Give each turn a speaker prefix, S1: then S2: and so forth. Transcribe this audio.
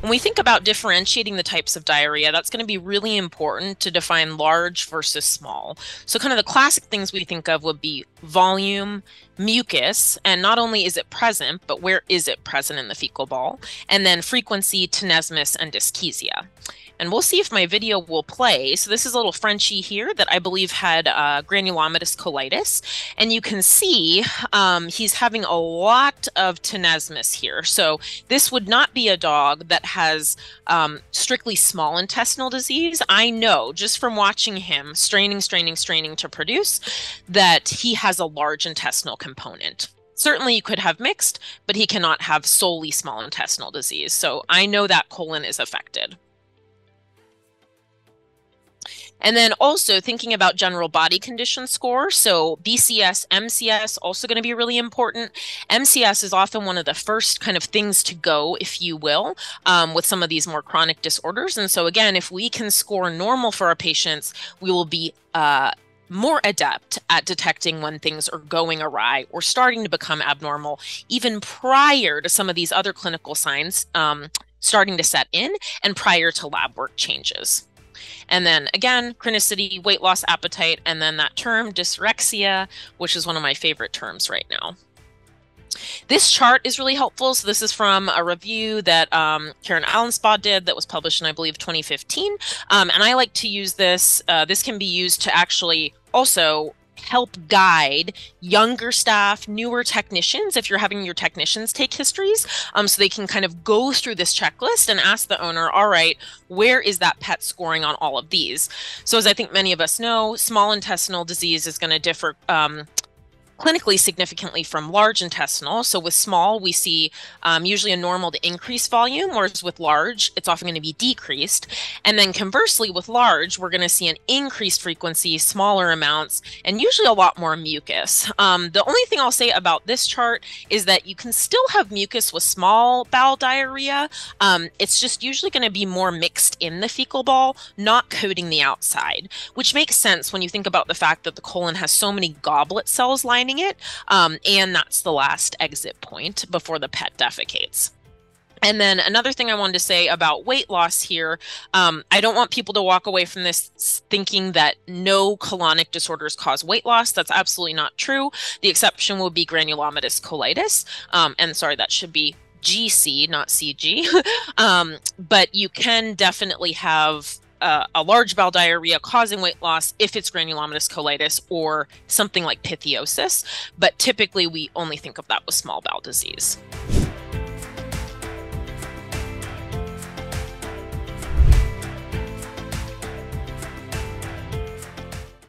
S1: When we think about differentiating the types of diarrhea, that's going to be really important to define large versus small. So, kind of the classic things we think of would be volume, mucus, and not only is it present, but where is it present in the fecal ball, and then frequency, tenesmus, and dyschezia and we'll see if my video will play. So this is a little Frenchie here that I believe had uh, granulomatous colitis, and you can see um, he's having a lot of tenesmus here. So this would not be a dog that has um, strictly small intestinal disease. I know just from watching him straining, straining, straining to produce that he has a large intestinal component certainly you could have mixed, but he cannot have solely small intestinal disease. So I know that colon is affected. And then also thinking about general body condition score. So BCS, MCS also going to be really important. MCS is often one of the first kind of things to go, if you will, um, with some of these more chronic disorders. And so again, if we can score normal for our patients, we will be uh, more adept at detecting when things are going awry or starting to become abnormal, even prior to some of these other clinical signs um, starting to set in and prior to lab work changes. And then again, chronicity, weight loss, appetite, and then that term dysrexia, which is one of my favorite terms right now. This chart is really helpful. So this is from a review that um, Karin Allenspach did that was published in, I believe, 2015. Um, and I like to use this. Uh, this can be used to actually also help guide younger staff, newer technicians, if you're having your technicians take histories, um, so they can kind of go through this checklist and ask the owner, all right, where is that pet scoring on all of these? So as I think many of us know, small intestinal disease is going to differ um, clinically significantly from large intestinal. So with small, we see um, usually a normal to increased volume, whereas with large, it's often going to be decreased. And then conversely, with large, we're going to see an increased frequency, smaller amounts, and usually a lot more mucus. Um, the only thing I'll say about this chart is that you can still have mucus with small bowel diarrhea. Um, it's just usually going to be more mixed in the fecal ball, not coating the outside, which makes sense when you think about the fact that the colon has so many goblet cells lining it. Um, and that's the last exit point before the pet defecates. And then another thing I wanted to say about weight loss here, um, I don't want people to walk away from this thinking that no colonic disorders cause weight loss. That's absolutely not true. The exception will be granulomatous colitis. Um, and sorry, that should be GC, not CG. um, but you can definitely have uh, a large bowel diarrhea causing weight loss if it's granulomatous colitis or something like pythiosis. But typically, we only think of that with small bowel disease.